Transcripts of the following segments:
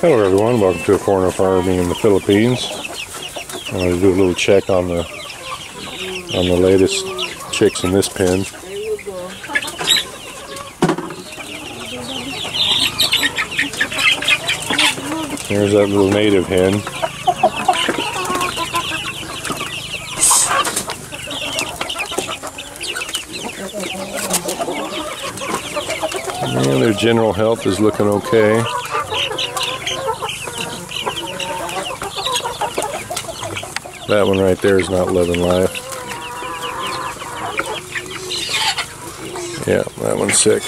Hello everyone, welcome to a foreigner farming in the Philippines. I'm going to do a little check on the on the latest chicks in this pen. There's that little native hen. And their general health is looking okay. That one right there is not living life. Yeah, that one's sick.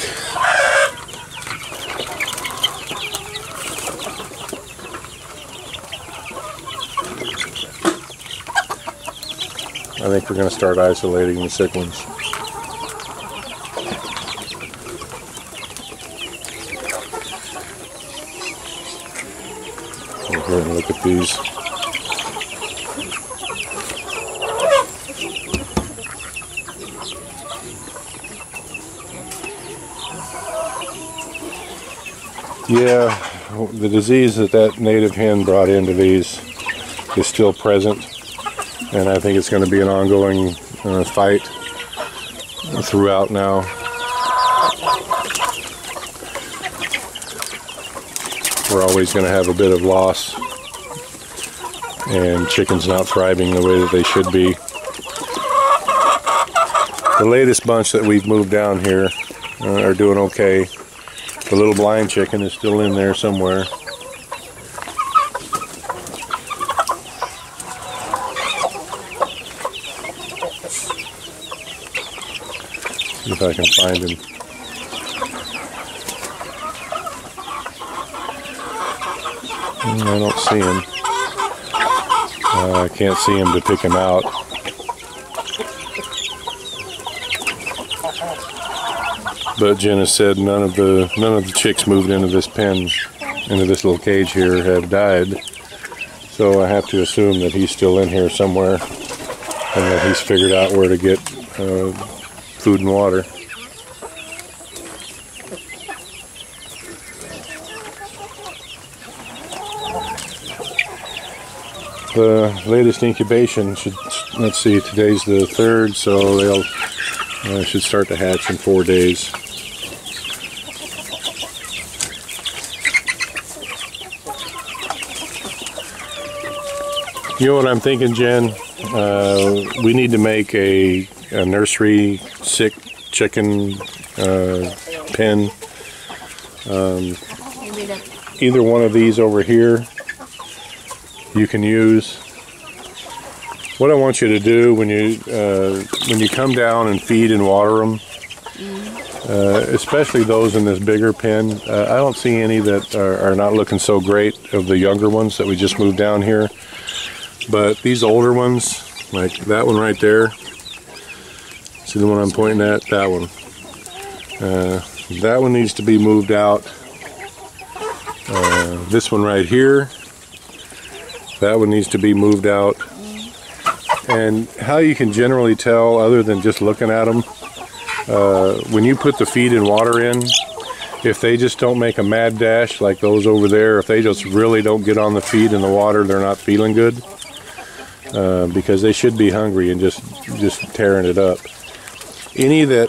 I think we're going to start isolating the sick ones. And look at these. Yeah, the disease that that native hen brought into these is still present, and I think it's going to be an ongoing uh, fight throughout now. We're always going to have a bit of loss, and chickens not thriving the way that they should be. The latest bunch that we've moved down here uh, are doing okay. The little blind chicken is still in there somewhere. See if I can find him. Mm, I don't see him. Uh, I can't see him to pick him out. But Jenna said none of the none of the chicks moved into this pen, into this little cage here, have died. So I have to assume that he's still in here somewhere, and that he's figured out where to get uh, food and water. The latest incubation should let's see today's the third, so they'll uh, should start to hatch in four days. You know what I'm thinking, Jen? Uh, we need to make a, a nursery sick chicken uh, pen. Um, either one of these over here you can use. What I want you to do when you uh, when you come down and feed and water them, uh, especially those in this bigger pen, uh, I don't see any that are, are not looking so great of the younger ones that we just moved down here. But these older ones, like that one right there, see the one I'm pointing at? That one. Uh, that one needs to be moved out. Uh, this one right here, that one needs to be moved out. And how you can generally tell, other than just looking at them, uh, when you put the feed and water in, if they just don't make a mad dash like those over there, if they just really don't get on the feed and the water, they're not feeling good. Uh, because they should be hungry and just just tearing it up. Any that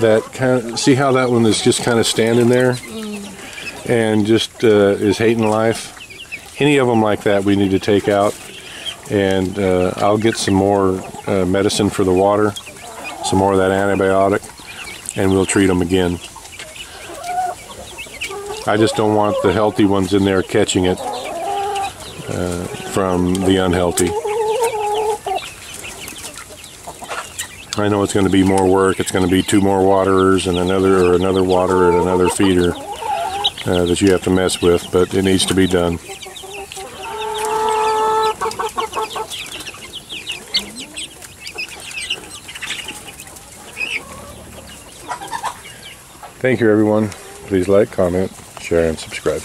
that kind of see how that one is just kind of standing there and just uh, is hating life. Any of them like that, we need to take out, and uh, I'll get some more uh, medicine for the water, some more of that antibiotic, and we'll treat them again. I just don't want the healthy ones in there catching it uh, from the unhealthy. I know it's going to be more work. It's going to be two more waterers and another or another waterer and another feeder uh, that you have to mess with, but it needs to be done. Thank you, everyone. Please like, comment, share, and subscribe.